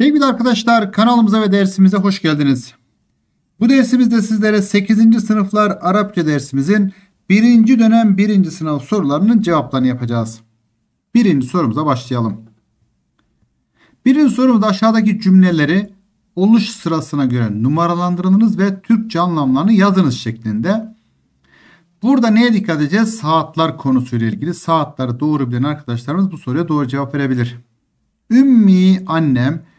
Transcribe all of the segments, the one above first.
Sevgili arkadaşlar kanalımıza ve dersimize hoş geldiniz. Bu dersimizde sizlere 8. sınıflar Arapça dersimizin 1. dönem 1. sınav sorularının cevaplarını yapacağız. Birinci sorumuza başlayalım. Birinci sorumuzda aşağıdaki cümleleri oluş sırasına göre numaralandırınız ve Türkçe anlamlarını yazınız şeklinde. Burada neye dikkat edeceğiz? Saatler konusuyla ilgili. Saatleri doğru bilen arkadaşlarımız bu soruya doğru cevap verebilir. Ümmi annem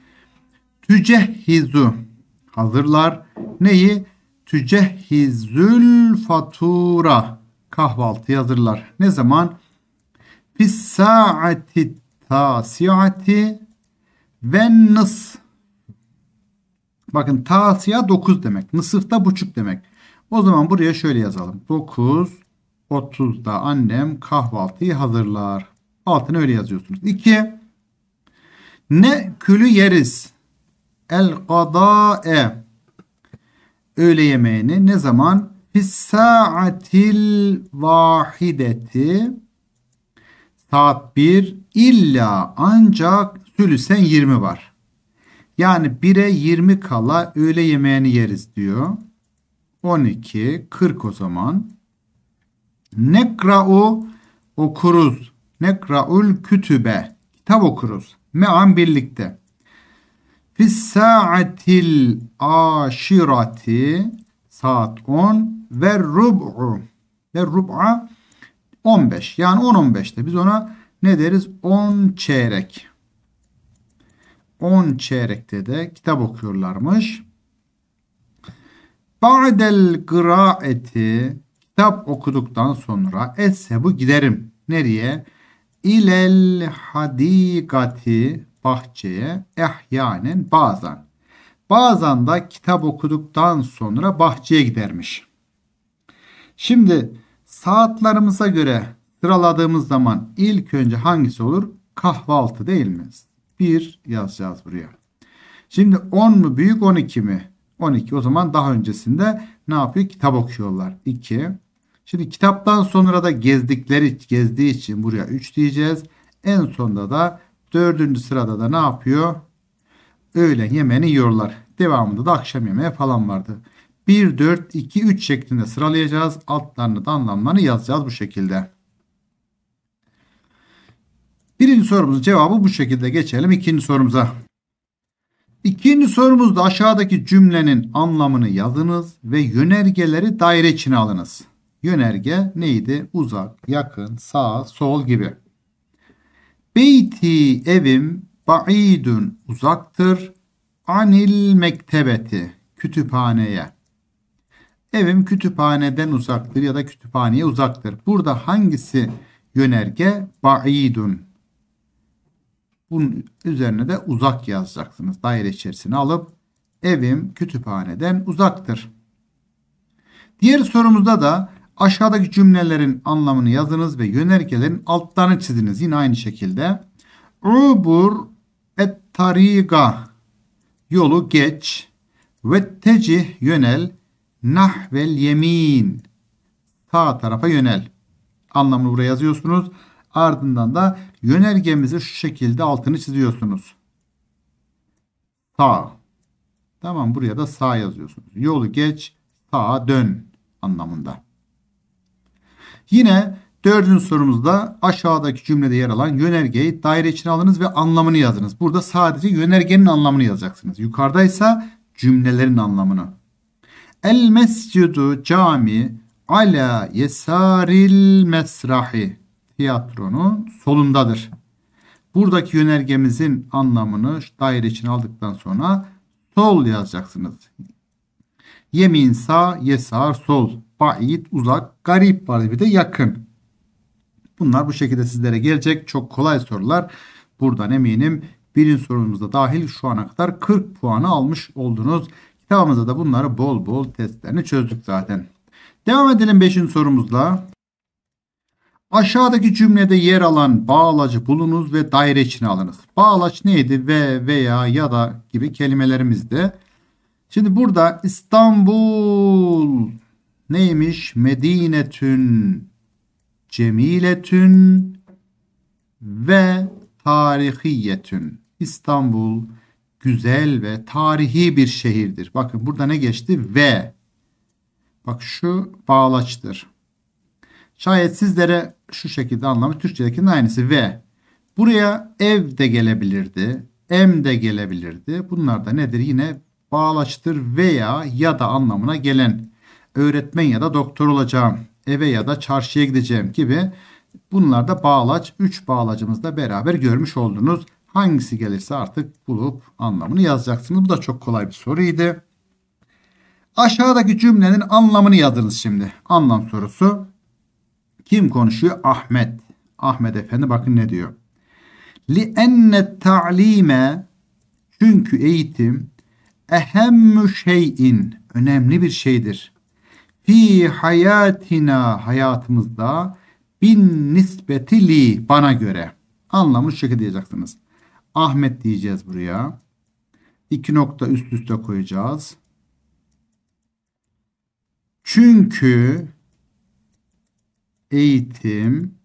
tücehhizu hazırlar. Neyi? Tücehhizül fatura kahvaltı hazırlar. Ne zaman? Fis saati tasiati ve nıs. Bakın tasiya 9 demek. Nısıf da buçuk demek. O zaman buraya şöyle yazalım. 9 30'da annem kahvaltıyı hazırlar. Altına öyle yazıyorsunuz. 2 Ne külü yeriz. El kada'e öğle yemeğini ne zaman? Fis saatil vahideti saat 1 illa ancak sülüsen 20 var. Yani 1'e 20 kala öğle yemeğini yeriz diyor. 12, 40 o zaman. Nekra'u okuruz. Nekra'ul kütübe. Kitap okuruz. Me'an birlikte. Fis saatil aşirati saat 10 ve rub'u ve rub'a 15 yani 10-15'te biz ona ne deriz 10 çeyrek 10 çeyrekte de kitap okuyorlarmış. Ba'del kıraeti kitap okuduktan sonra eshebu giderim. Nereye? İlel hadikati bahçeye ehyanen bazen. Bazen de kitap okuduktan sonra bahçeye gidermiş. Şimdi saatlerimize göre sıraladığımız zaman ilk önce hangisi olur? Kahvaltı değil mi? 1 yazacağız buraya. Şimdi 10 mu büyük 12 mi? 12 o zaman daha öncesinde ne yapıyor? Kitap okuyorlar. 2. Şimdi kitaptan sonra da gezdikleri gezdiği için buraya 3 diyeceğiz. En sonunda da dördüncü sırada da ne yapıyor? Öğlen yemeğini yiyorlar. Devamında da akşam yemeği falan vardı. 1, 4, 2, 3 şeklinde sıralayacağız. Altlarını da anlamlarını yazacağız bu şekilde. Birinci sorumuzun cevabı bu şekilde geçelim ikinci sorumuza. İkinci sorumuzda aşağıdaki cümlenin anlamını yazınız ve yönergeleri daire içine alınız. Yönerge neydi? Uzak, yakın, sağ, sol gibi. Beyti evim ba'idun uzaktır. Anil mektebeti kütüphaneye. Evim kütüphaneden uzaktır ya da kütüphaneye uzaktır. Burada hangisi yönerge? Ba'idun. Bunun üzerine de uzak yazacaksınız. Daire içerisine alıp evim kütüphaneden uzaktır. Diğer sorumuzda da aşağıdaki cümlelerin anlamını yazınız ve yönergelerin altlarını çiziniz. Yine aynı şekilde. Ubur et tariga yolu geç ve tecih yönel nahvel yemin sağ tarafa yönel anlamını buraya yazıyorsunuz. Ardından da yönergemizi şu şekilde altını çiziyorsunuz. Sağ. Tamam buraya da sağ yazıyorsunuz. Yolu geç, sağa dön anlamında. Yine dördüncü sorumuzda aşağıdaki cümlede yer alan yönergeyi daire içine alınız ve anlamını yazınız. Burada sadece yönergenin anlamını yazacaksınız. Yukarıdaysa cümlelerin anlamını. El mescidu cami ala yesaril mesrahi tiyatronun solundadır. Buradaki yönergemizin anlamını daire için aldıktan sonra sol yazacaksınız. Yemin sağ, yesar sol, ba'id uzak, garip var bir de yakın. Bunlar bu şekilde sizlere gelecek. Çok kolay sorular. Buradan eminim birinci sorumuzda dahil şu ana kadar 40 puanı almış oldunuz. Kitabımızda da bunları bol bol testlerini çözdük zaten. Devam edelim 5. sorumuzla. Aşağıdaki cümlede yer alan bağlacı bulunuz ve daire içine alınız. Bağlaç neydi? Ve, veya, ya da gibi kelimelerimizdi. Şimdi burada İstanbul neymiş? Medinetün cemiletün ve tarihiyetün. İstanbul güzel ve tarihi bir şehirdir. Bakın burada ne geçti? Ve. Bak şu bağlaçtır. Şayet sizlere şu şekilde anlamı Türkçedekinin aynısı ve. Buraya ev de gelebilirdi. Em de gelebilirdi. Bunlar da nedir? Yine bağlaçtır veya ya da anlamına gelen öğretmen ya da doktor olacağım, eve ya da çarşıya gideceğim gibi bunlar da bağlaç. Üç bağlacımızda beraber görmüş oldunuz. Hangisi gelirse artık bulup anlamını yazacaksınız. Bu da çok kolay bir soruydu. Aşağıdaki cümlenin anlamını yazınız şimdi. Anlam sorusu. Kim konuşuyor? Ahmet. Ahmet Efendi bakın ne diyor. Li enne çünkü eğitim ehemmü şeyin önemli bir şeydir. Fi hayatina hayatımızda bin nispetili bana göre. Anlamı şu şekilde diyeceksiniz. Ahmet diyeceğiz buraya. İki nokta üst üste koyacağız. Çünkü eğitim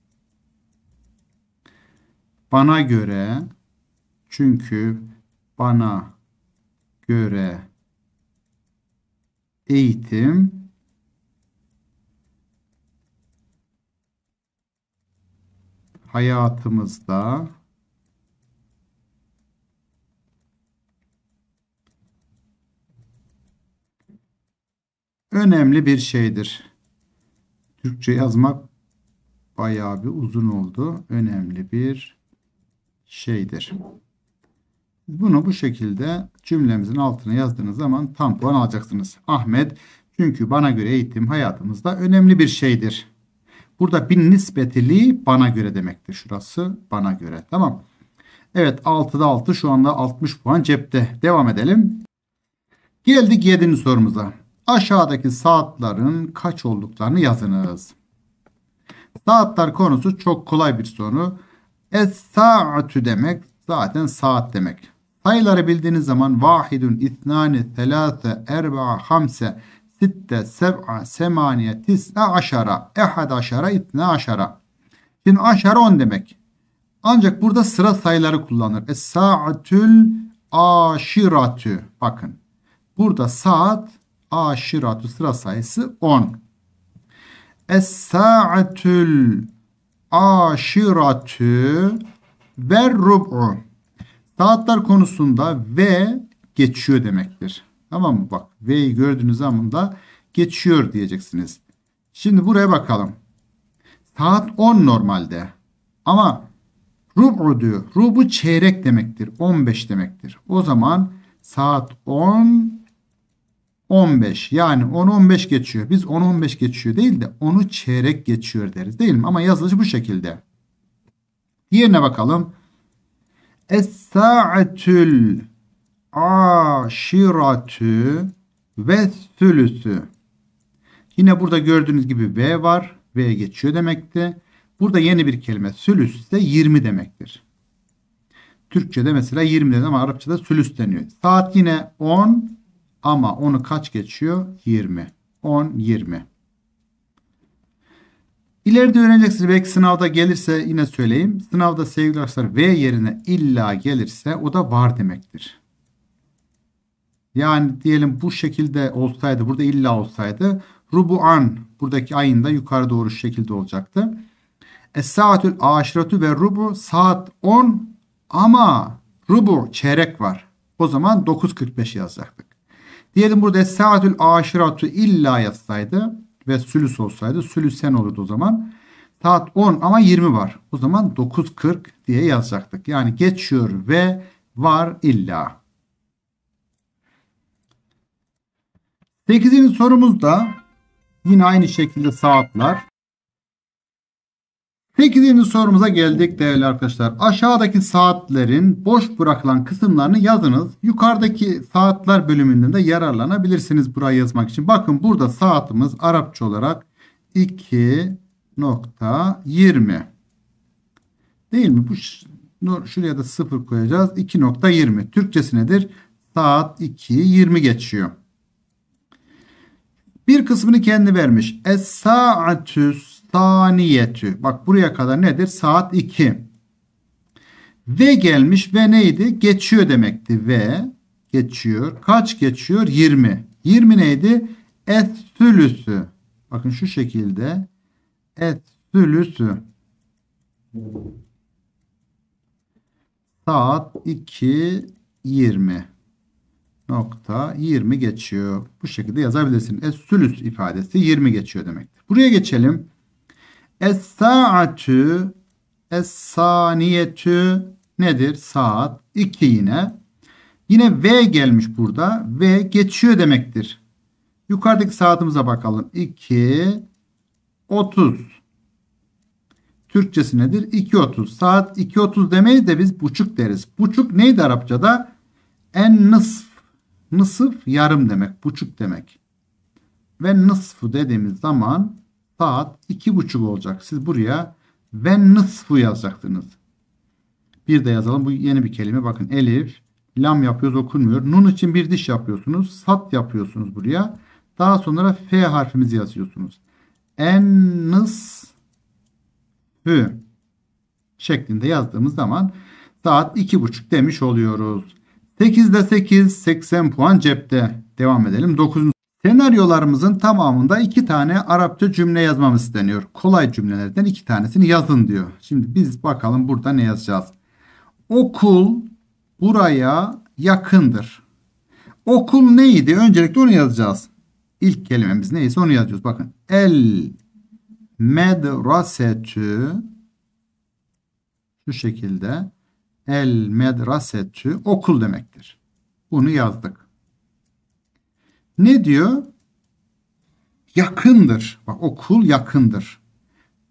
bana göre çünkü bana göre eğitim hayatımızda önemli bir şeydir. Türkçe yazmak bayağı bir uzun oldu. Önemli bir şeydir. Bunu bu şekilde cümlemizin altına yazdığınız zaman tam puan alacaksınız. Ahmet çünkü bana göre eğitim hayatımızda önemli bir şeydir. Burada bin nispetili bana göre demektir. Şurası bana göre. Tamam. Evet 6'da 6 şu anda 60 puan cepte. Devam edelim. Geldik 7. sorumuza. Aşağıdaki saatlerin kaç olduklarını yazınız. Saatler konusu çok kolay bir soru. Es-sa'atu demek zaten saat demek. Sayıları bildiğiniz zaman vahidun, itnani, telâse, erba'a, hamse, sitte, sev'a, semaniye, tis'a, aşara, ehad aşara, itne aşara. Şimdi aşara on demek. Ancak burada sıra sayıları kullanır. Es-sa'atül aşiratü. Bakın. Burada saat aşiratü sıra sayısı 10. Es-sa'atül aşiratü ve rub'u. Saatler konusunda ve geçiyor demektir. Tamam mı? Bak V'yi gördüğünüz zaman da geçiyor diyeceksiniz. Şimdi buraya bakalım. Saat 10 normalde. Ama rub'u diyor. Rub'u çeyrek demektir. 15 demektir. O zaman saat 10 15 yani 10-15 geçiyor. Biz 10-15 geçiyor değil de onu çeyrek geçiyor deriz değil mi? Ama yazılışı bu şekilde. Diğerine bakalım. Es-sa'atül aşiratü ve sülüsü. Yine burada gördüğünüz gibi V var. V geçiyor demekti. Burada yeni bir kelime sülüs ise 20 demektir. Türkçe'de mesela 20 dedim ama Arapçada sülüs deniyor. Saat yine 10 ama onu kaç geçiyor? 20. 10, 20. İleride öğreneceksiniz. Belki sınavda gelirse yine söyleyeyim. Sınavda sevgili arkadaşlar V yerine illa gelirse o da var demektir. Yani diyelim bu şekilde olsaydı burada illa olsaydı rubu'an buradaki ayında yukarı doğru şekilde olacaktı. Es-saatül aşiratü ve rubu saat 10 ama rubu çeyrek var. O zaman 9.45 yazacaktık. Diyelim burada saatül aşiratu illa yazsaydı ve sülüs olsaydı sülüsen olurdu o zaman. Saat 10 ama 20 var. O zaman 9.40 diye yazacaktık. Yani geçiyor ve var illa. 8. sorumuzda yine aynı şekilde saatler. 8. sorumuza geldik değerli arkadaşlar. Aşağıdaki saatlerin boş bırakılan kısımlarını yazınız. Yukarıdaki saatler bölümünden de yararlanabilirsiniz buraya yazmak için. Bakın burada saatimiz Arapça olarak 2.20. Değil mi? Bu şuraya da 0 koyacağız. 2.20. Türkçesi nedir? Saat 2'yi 20 geçiyor. Bir kısmını kendi vermiş. Es-sa'atüs saniyetü. Bak buraya kadar nedir? Saat 2. Ve gelmiş ve neydi? Geçiyor demekti. Ve geçiyor. Kaç geçiyor? 20. 20 neydi? Ethülüsü. Bakın şu şekilde. Ethülüsü. Saat 2.20 nokta 20 geçiyor. Bu şekilde yazabilirsin. Es-sülüs ifadesi 20 geçiyor demektir. Buraya geçelim. Es-sa'atü Es-saniyetü nedir? Saat 2 yine. Yine V gelmiş burada. V geçiyor demektir. Yukarıdaki saatimize bakalım. 2 30 Türkçesi nedir? 2.30. Saat 2.30 demeyiz de biz buçuk deriz. Buçuk neydi Arapçada? En nısf. Nısıf yarım demek. Buçuk demek. Ve nısfı dediğimiz zaman saat iki buçuk olacak. Siz buraya ve nısfı yazacaksınız. Bir de yazalım. Bu yeni bir kelime. Bakın elif, lam yapıyoruz okunmuyor. Nun için bir diş yapıyorsunuz. Sat yapıyorsunuz buraya. Daha sonra F harfimizi yazıyorsunuz. En nısfı şeklinde yazdığımız zaman saat iki buçuk demiş oluyoruz. 8'de 8 80 puan cepte. Devam edelim. 9. Senaryolarımızın tamamında iki tane Arapça cümle yazmamız isteniyor. Kolay cümlelerden iki tanesini yazın diyor. Şimdi biz bakalım burada ne yazacağız. Okul buraya yakındır. Okul neydi? Öncelikle onu yazacağız. İlk kelimemiz neyse onu yazıyoruz. Bakın. El medresetü şu şekilde El medresetü okul demektir. Bunu yazdık. Ne diyor? Yakındır. Bak okul yakındır.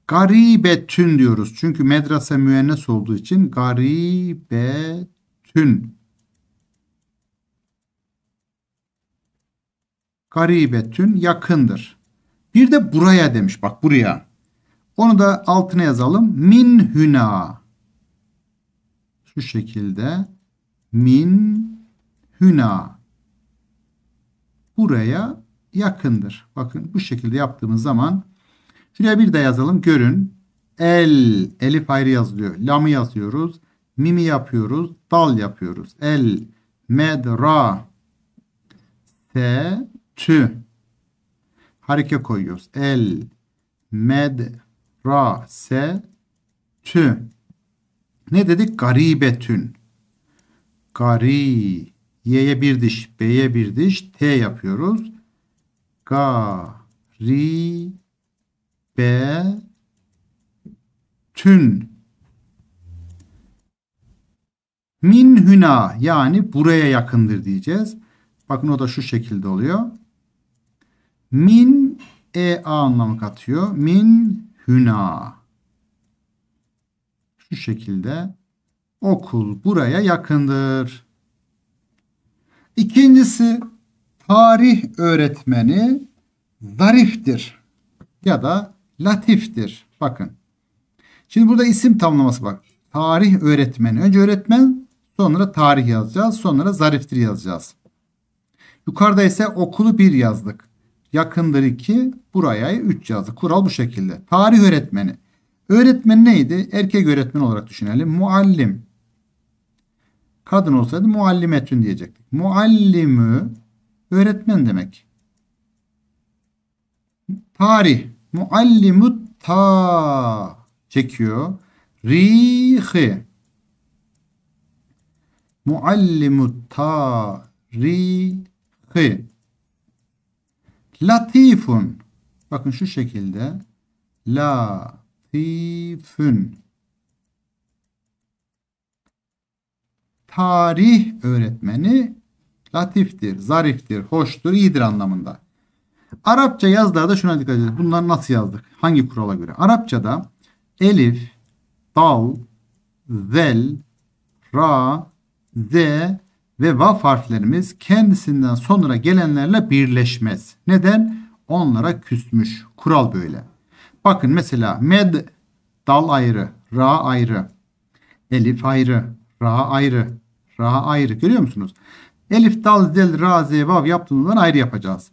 Garibetün diyoruz. Çünkü medrese müennes olduğu için garibetün. Garibetün yakındır. Bir de buraya demiş. Bak buraya. Onu da altına yazalım. Min hüna şu şekilde min hüna buraya yakındır. Bakın bu şekilde yaptığımız zaman şuraya bir de yazalım görün. El elif ayrı yazılıyor. Lamı yazıyoruz. Mimi yapıyoruz. Dal yapıyoruz. El medra se tü hareke koyuyoruz. El medra se tü ne dedik? Garibetün. Gari. Y'ye bir diş, B'ye bir diş, T yapıyoruz. Gari be tün. Min hüna yani buraya yakındır diyeceğiz. Bakın o da şu şekilde oluyor. Min e a anlamı katıyor. Min hüna şu şekilde okul buraya yakındır. İkincisi tarih öğretmeni zariftir ya da latiftir. Bakın. Şimdi burada isim tamlaması bak. Tarih öğretmeni. Önce öğretmen sonra tarih yazacağız. Sonra zariftir yazacağız. Yukarıda ise okulu bir yazdık. Yakındır iki. Buraya üç yazdık. Kural bu şekilde. Tarih öğretmeni. Öğretmen neydi? Erkek öğretmen olarak düşünelim. Muallim. Kadın olsaydı muallimetün diyecektik. Muallimü öğretmen demek. Tarih. Muallimut ta çekiyor. Rihi. Muallimut tarihi. Latifun. Bakın şu şekilde. La latifün. Tarih öğretmeni latiftir, zariftir, hoştur, iyidir anlamında. Arapça yazılarda şuna dikkat edin. Bunları nasıl yazdık? Hangi kurala göre? Arapçada elif, dal, zel, ra, z ve vav harflerimiz kendisinden sonra gelenlerle birleşmez. Neden? Onlara küsmüş. Kural böyle. Bakın mesela med dal ayrı, ra ayrı, elif ayrı, ra ayrı, ra ayrı. Görüyor musunuz? Elif, dal, zel, ra, z, vav yaptığımızdan ayrı yapacağız.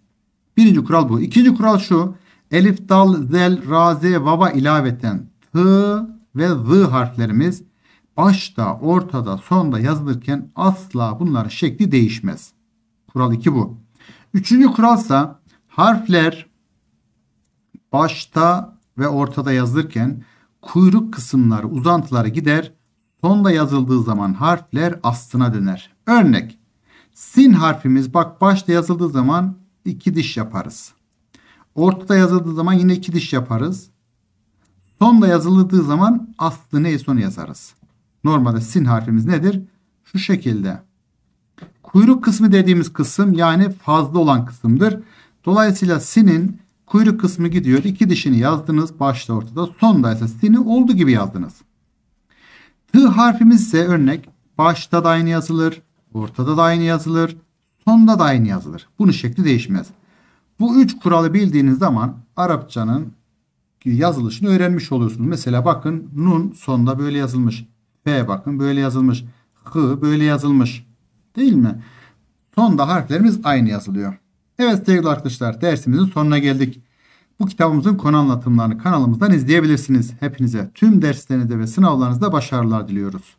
Birinci kural bu. İkinci kural şu. Elif, dal, zel, ra, z, vava ilaveten t ve z harflerimiz başta, ortada, sonda yazılırken asla bunların şekli değişmez. Kural 2 bu. Üçüncü kuralsa harfler başta ve ortada yazılırken kuyruk kısımları, uzantıları gider. Sonda yazıldığı zaman harfler aslına döner. Örnek sin harfimiz bak başta yazıldığı zaman iki diş yaparız. Ortada yazıldığı zaman yine iki diş yaparız. Sonda yazıldığı zaman aslı neyse onu yazarız. Normalde sin harfimiz nedir? Şu şekilde. Kuyruk kısmı dediğimiz kısım yani fazla olan kısımdır. Dolayısıyla sinin kuyruk kısmı gidiyor. İki dişini yazdınız başta ortada. Sonda ise sini olduğu gibi yazdınız. T harfimiz ise örnek başta da aynı yazılır. Ortada da aynı yazılır. Sonda da aynı yazılır. Bunun şekli değişmez. Bu üç kuralı bildiğiniz zaman Arapçanın yazılışını öğrenmiş oluyorsunuz. Mesela bakın nun sonda böyle yazılmış. F bakın böyle yazılmış. H böyle yazılmış. Değil mi? Sonda harflerimiz aynı yazılıyor. Evet sevgili arkadaşlar dersimizin sonuna geldik. Bu kitabımızın konu anlatımlarını kanalımızdan izleyebilirsiniz. Hepinize tüm derslerinizde ve sınavlarınızda başarılar diliyoruz.